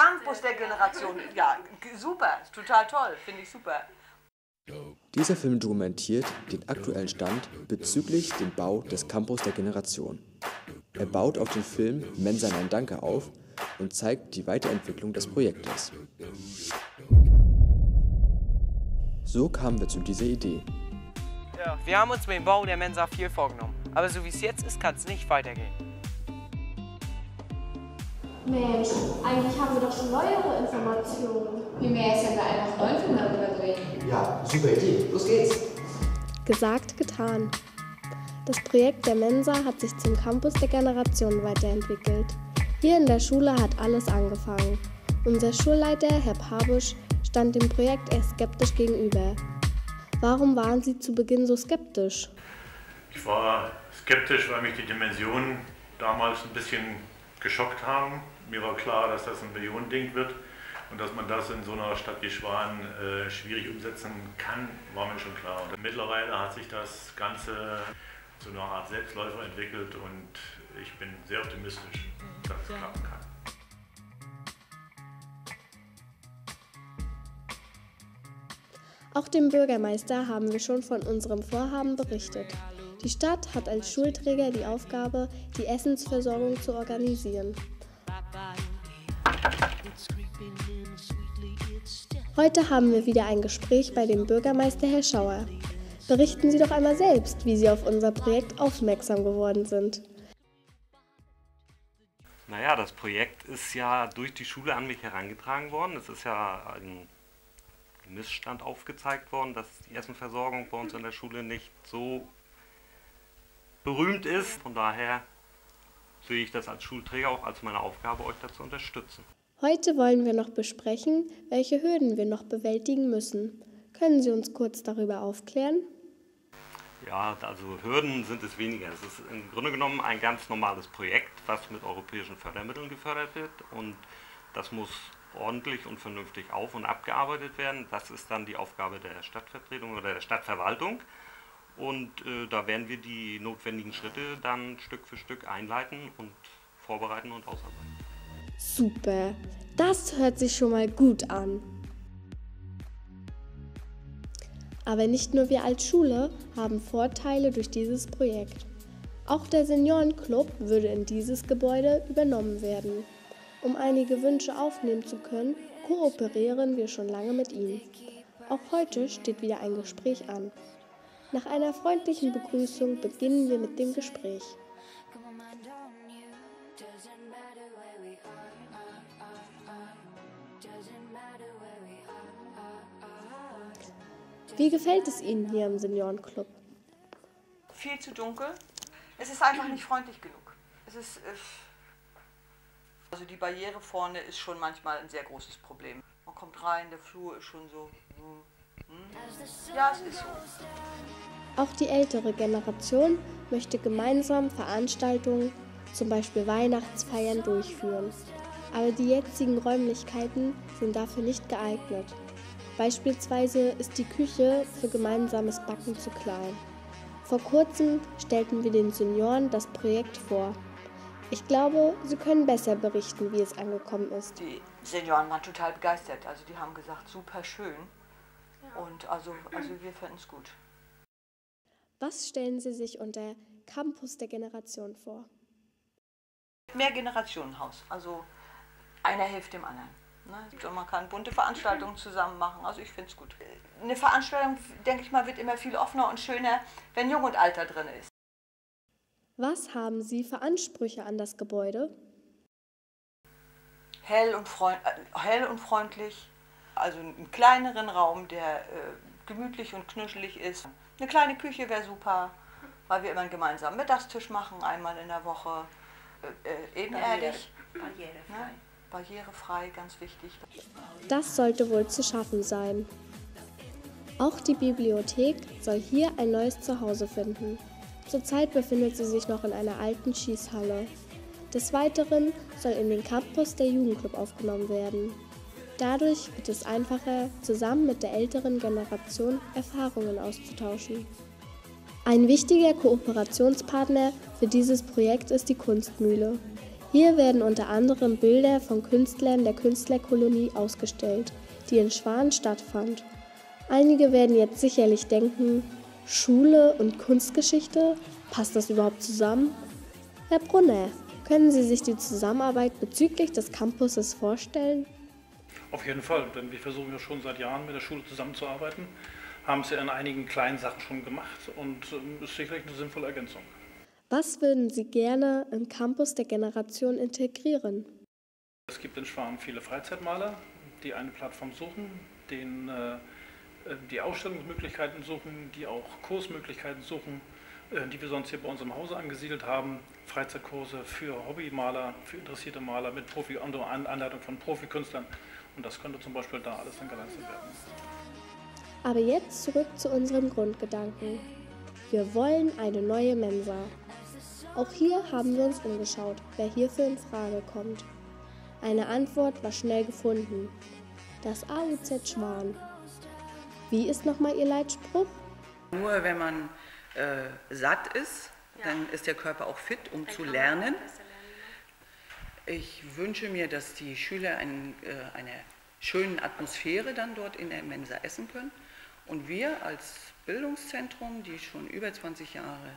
Campus der Generation. Ja, super, total toll, finde ich super. Dieser Film dokumentiert den aktuellen Stand bezüglich dem Bau des Campus der Generation. Er baut auf den Film Mensa Nein Danke auf und zeigt die Weiterentwicklung des Projektes. So kamen wir zu dieser Idee. Ja. Wir haben uns mit dem Bau der Mensa viel vorgenommen, aber so wie es jetzt ist, kann es nicht weitergehen. Mensch, eigentlich haben wir doch schon neuere Informationen. Wie wäre es, wenn wir einfach neuen Film darüber drehen? Ja, super Idee. Los geht's. Gesagt, getan. Das Projekt der Mensa hat sich zum Campus der Generation weiterentwickelt. Hier in der Schule hat alles angefangen. Unser Schulleiter, Herr Pabusch, stand dem Projekt erst skeptisch gegenüber. Warum waren Sie zu Beginn so skeptisch? Ich war skeptisch, weil mich die Dimensionen damals ein bisschen geschockt haben. Mir war klar, dass das ein Millionending wird und dass man das in so einer Stadt wie Schwan äh, schwierig umsetzen kann, war mir schon klar. Und mittlerweile hat sich das Ganze zu einer Art Selbstläufer entwickelt und ich bin sehr optimistisch, dass es klappen kann. Auch dem Bürgermeister haben wir schon von unserem Vorhaben berichtet. Die Stadt hat als Schulträger die Aufgabe, die Essensversorgung zu organisieren. Heute haben wir wieder ein Gespräch bei dem Bürgermeister Herr Schauer. Berichten Sie doch einmal selbst, wie Sie auf unser Projekt aufmerksam geworden sind. Naja, das Projekt ist ja durch die Schule an mich herangetragen worden. Es ist ja ein Missstand aufgezeigt worden, dass die Essenversorgung bei uns in der Schule nicht so berühmt ist. Von daher sehe ich das als Schulträger auch als meine Aufgabe, euch dazu unterstützen. Heute wollen wir noch besprechen, welche Hürden wir noch bewältigen müssen. Können Sie uns kurz darüber aufklären? Ja, also Hürden sind es weniger. Es ist im Grunde genommen ein ganz normales Projekt, was mit europäischen Fördermitteln gefördert wird und das muss ordentlich und vernünftig auf- und abgearbeitet werden. Das ist dann die Aufgabe der Stadtvertretung oder der Stadtverwaltung. Und äh, da werden wir die notwendigen Schritte dann Stück für Stück einleiten und vorbereiten und ausarbeiten. Super, das hört sich schon mal gut an. Aber nicht nur wir als Schule haben Vorteile durch dieses Projekt. Auch der Seniorenclub würde in dieses Gebäude übernommen werden. Um einige Wünsche aufnehmen zu können, kooperieren wir schon lange mit ihm. Auch heute steht wieder ein Gespräch an. Nach einer freundlichen Begrüßung beginnen wir mit dem Gespräch. Wie gefällt es Ihnen hier im Seniorenclub? Viel zu dunkel. Es ist einfach nicht freundlich genug. Es ist. Äh, also die Barriere vorne ist schon manchmal ein sehr großes Problem. Man kommt rein, der Flur ist schon so. Ja, es ist so. Auch die ältere Generation möchte gemeinsam Veranstaltungen, zum Beispiel Weihnachtsfeiern, durchführen. Aber die jetzigen Räumlichkeiten sind dafür nicht geeignet. Beispielsweise ist die Küche für gemeinsames Backen zu klein. Vor kurzem stellten wir den Senioren das Projekt vor. Ich glaube, sie können besser berichten, wie es angekommen ist. Die Senioren waren total begeistert. Also die haben gesagt, super schön. Und also, also wir fanden es gut. Was stellen Sie sich unter Campus der Generation vor? Mehr Generationenhaus. Also einer hilft dem anderen. Ne? Man kann bunte Veranstaltungen zusammen machen. Also ich finde es gut. Eine Veranstaltung, denke ich mal, wird immer viel offener und schöner, wenn Jung und Alter drin ist. Was haben Sie für Ansprüche an das Gebäude? Hell und, freund, äh, hell und freundlich. Also einen kleineren Raum, der äh, gemütlich und knuschelig ist. Eine kleine Küche wäre super, weil wir immer einen gemeinsamen Mittagstisch machen, einmal in der Woche. Äh, äh ebenerdig. Barrierefrei. Ne? Barrierefrei, ganz wichtig. Das sollte wohl zu schaffen sein. Auch die Bibliothek soll hier ein neues Zuhause finden. Zurzeit befindet sie sich noch in einer alten Schießhalle. Des Weiteren soll in den Campus der Jugendclub aufgenommen werden. Dadurch wird es einfacher, zusammen mit der älteren Generation Erfahrungen auszutauschen. Ein wichtiger Kooperationspartner für dieses Projekt ist die Kunstmühle. Hier werden unter anderem Bilder von Künstlern der Künstlerkolonie ausgestellt, die in Schwan stattfand. Einige werden jetzt sicherlich denken, Schule und Kunstgeschichte, passt das überhaupt zusammen? Herr Brunner, können Sie sich die Zusammenarbeit bezüglich des Campuses vorstellen? Auf jeden Fall, denn wir versuchen ja schon seit Jahren mit der Schule zusammenzuarbeiten, haben es ja in einigen kleinen Sachen schon gemacht und ähm, ist sicherlich eine sinnvolle Ergänzung. Was würden Sie gerne im Campus der Generation integrieren? Es gibt in Schwarm viele Freizeitmaler, die eine Plattform suchen, denen äh, die Ausstellungsmöglichkeiten suchen, die auch Kursmöglichkeiten suchen, äh, die wir sonst hier bei uns im Hause angesiedelt haben. Freizeitkurse für Hobbymaler, für interessierte Maler mit Profi Anleitung von Profikünstlern. Und das könnte zum Beispiel da alles dann geleistet werden. Aber jetzt zurück zu unserem Grundgedanken. Wir wollen eine neue Mensa. Auch hier haben wir uns umgeschaut, wer hierfür in Frage kommt. Eine Antwort war schnell gefunden. Das AUZ Schwan. Wie ist nochmal Ihr Leitspruch? Nur wenn man äh, satt ist, dann ist der Körper auch fit, um zu lernen. Ich wünsche mir, dass die Schüler ein, äh, eine schöne Atmosphäre dann dort in der Mensa essen können. Und wir als Bildungszentrum, die schon über 20 Jahre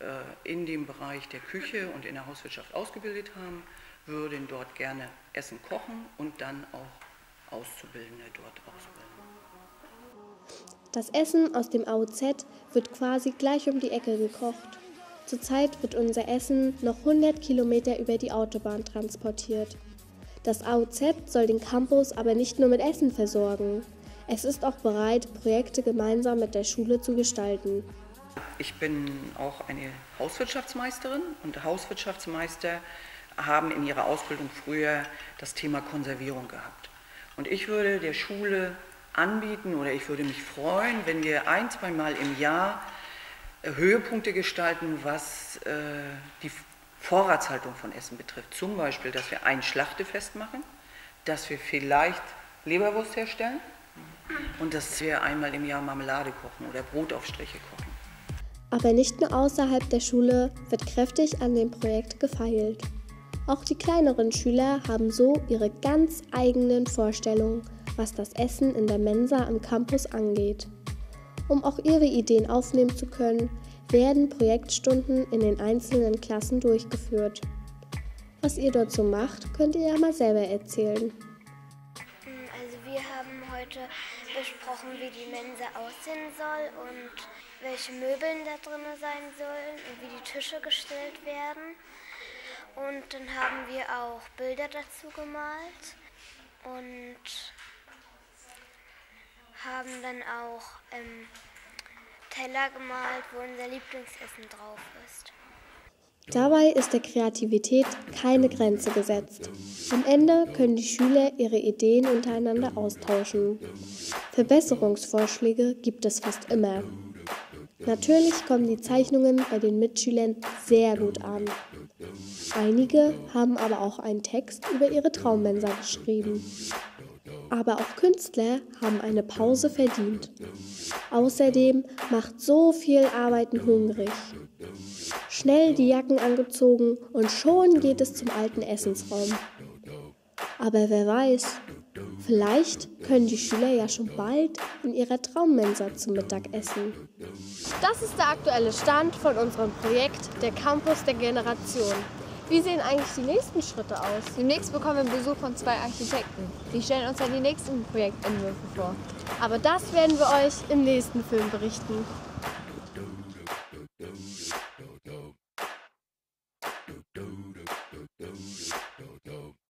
äh, in dem Bereich der Küche und in der Hauswirtschaft ausgebildet haben, würden dort gerne Essen kochen und dann auch Auszubildende dort ausbilden. Das Essen aus dem AOZ wird quasi gleich um die Ecke gekocht. Zurzeit wird unser Essen noch 100 Kilometer über die Autobahn transportiert. Das AOZ soll den Campus aber nicht nur mit Essen versorgen. Es ist auch bereit, Projekte gemeinsam mit der Schule zu gestalten. Ich bin auch eine Hauswirtschaftsmeisterin und Hauswirtschaftsmeister haben in ihrer Ausbildung früher das Thema Konservierung gehabt. Und ich würde der Schule anbieten oder ich würde mich freuen, wenn wir ein, zwei Mal im Jahr Höhepunkte gestalten, was äh, die Vorratshaltung von Essen betrifft. Zum Beispiel, dass wir ein Schlachtefest machen, dass wir vielleicht Leberwurst herstellen und dass wir einmal im Jahr Marmelade kochen oder Brotaufstriche kochen. Aber nicht nur außerhalb der Schule wird kräftig an dem Projekt gefeilt. Auch die kleineren Schüler haben so ihre ganz eigenen Vorstellungen was das Essen in der Mensa am Campus angeht. Um auch ihre Ideen aufnehmen zu können, werden Projektstunden in den einzelnen Klassen durchgeführt. Was ihr dort so macht, könnt ihr ja mal selber erzählen. Also wir haben heute besprochen, wie die Mensa aussehen soll und welche Möbeln da drin sein sollen und wie die Tische gestellt werden. Und dann haben wir auch Bilder dazu gemalt und haben dann auch ähm, Teller gemalt, wo unser Lieblingsessen drauf ist. Dabei ist der Kreativität keine Grenze gesetzt. Am Ende können die Schüler ihre Ideen untereinander austauschen. Verbesserungsvorschläge gibt es fast immer. Natürlich kommen die Zeichnungen bei den Mitschülern sehr gut an. Einige haben aber auch einen Text über ihre Traummensa geschrieben. Aber auch Künstler haben eine Pause verdient. Außerdem macht so viel Arbeiten hungrig. Schnell die Jacken angezogen und schon geht es zum alten Essensraum. Aber wer weiß, vielleicht können die Schüler ja schon bald in ihrer Traummensa zum Mittag essen. Das ist der aktuelle Stand von unserem Projekt Der Campus der Generation. Wie sehen eigentlich die nächsten Schritte aus? Demnächst bekommen wir Besuch von zwei Architekten. Die stellen uns dann die nächsten Projektentwürfe vor. Aber das werden wir euch im nächsten Film berichten.